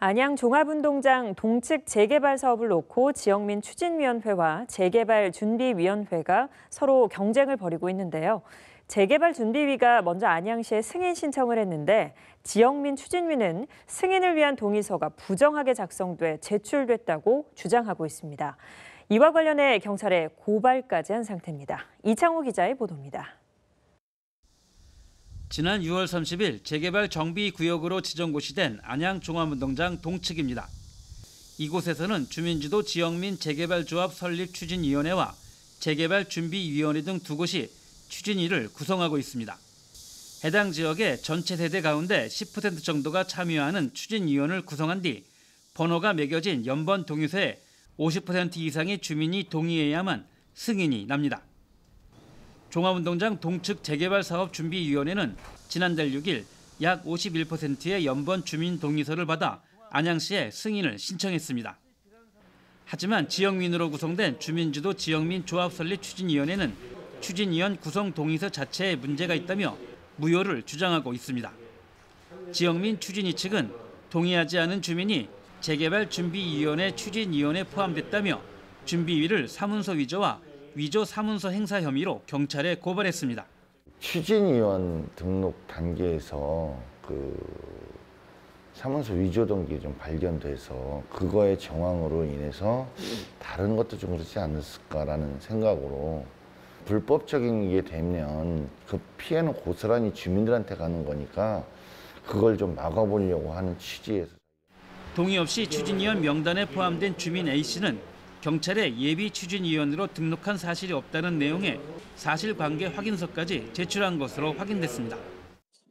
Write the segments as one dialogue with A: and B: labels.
A: 안양 종합운동장 동측 재개발 사업을 놓고 지역민 추진위원회와 재개발 준비위원회가 서로 경쟁을 벌이고 있는데요. 재개발 준비위가 먼저 안양시에 승인 신청을 했는데 지역민 추진위는 승인을 위한 동의서가 부정하게 작성돼 제출됐다고 주장하고 있습니다. 이와 관련해 경찰에 고발까지 한 상태입니다. 이창호 기자의 보도입니다.
B: 지난 6월 30일 재개발 정비 구역으로 지정 곳이 된 안양 종합운동장 동측입니다. 이곳에서는 주민주도 지역민 재개발 조합 설립 추진위원회와 재개발 준비위원회 등 두 곳이 추진위를 구성하고 있습니다. 해당 지역의 전체 세대 가운데 10% 정도가 참여하는 추진위원을 구성한 뒤 번호가 매겨진 연번 동의서에 50% 이상의 주민이 동의해야만 승인이 납니다. 종합운동장 동측 재개발 사업 준비위원회는 지난달 6일 약 51%의 연번 주민 동의서를 받아 안양시에 승인을 신청했습니다. 하지만 지역민으로 구성된 주민주도 지역민 조합 설립 추진위원회는 추진위원 구성 동의서 자체에 문제가 있다며 무효를 주장하고 있습니다. 지역민 추진위 측은 동의하지 않은 주민이 재개발 준비위원회 추진위원회에 포함됐다며 준비위를 사문서 위조와 위조 사문서 행사 혐의로 경찰에 고발했습니다.
C: 추진위원 등록 단계에서 그 사문서 위조 동기 좀 발견돼서 그거의 정황으로 인해서 다른 것도 좀 그렇지 않았을까라는 생각으로 불법적인 게 되면 그 피해는 고스란히 주민들한테 가는 거니까 그걸 좀 막아보려고 하는 취지에서
B: 동의 없이 추진위원 명단에 포함된 주민 A씨는 경찰에 예비 추진위원으로 등록한 사실이 없다는 내용의 사실관계 확인서까지 제출한 것으로 확인됐습니다.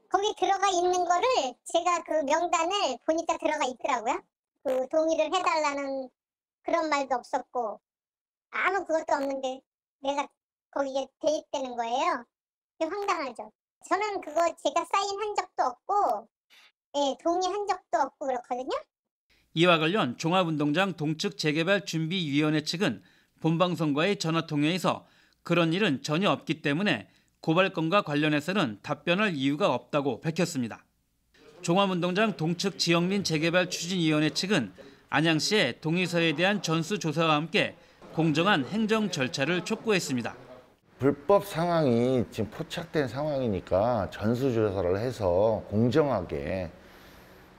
D: 거기 들어가 있는 거를 제가 그 명단을 보니까 들어가 있더라고요. 그 동의를 해달라는 그런 말도 없었고 아무 그것도 없는데 내가 거기에 대입되는 거예요. 황당하죠. 저는 그거 제가 사인한 적도 없고 예, 동의한 적도 없고 그렇거든요.
B: 이와 관련 종합운동장 동측 재개발 준비위원회 측은 본방송과의 전화 통화에서 그런 일은 전혀 없기 때문에 고발 건과 관련해서는 답변할 이유가 없다고 밝혔습니다. 종합운동장 동측 지역민 재개발 추진위원회 측은 안양시의 동의서에 대한 전수조사와 함께 공정한 행정 절차를 촉구했습니다.
C: 불법 상황이 지금 포착된 상황이니까 전수조사를 해서 공정하게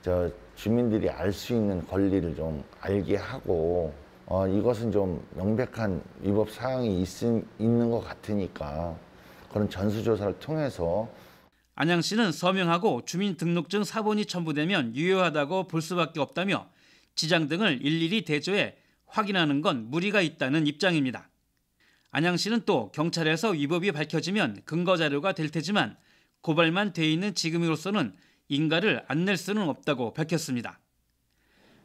C: 저 주민들이 알 수 있는 권리를 좀 알게 하고 어, 이것은 좀 명백한 위법 사항이 있, 있는 것 같으니까 그런 전수조사를 통해서
B: 안양시는 서명하고 주민등록증 사본이 첨부되면 유효하다고 볼 수밖에 없다며 지장 등을 일일이 대조해 확인하는 건 무리가 있다는 입장입니다. 안양시는 또 경찰에서 위법이 밝혀지면 근거 자료가 될 테지만 고발만 돼 있는 지금으로서는 인가를 안 낼 수는 없다고 밝혔습니다.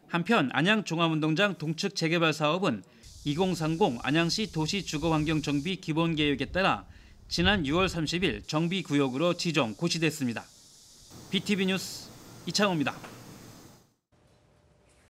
B: 한편 안양 종합운동장 동측 재개발 사업은 2030 안양시 도시주거환경정비 기본계획에 따라 지난 6월 30일 정비구역으로 지정 고시됐습니다. BTV 뉴스 이창호입니다.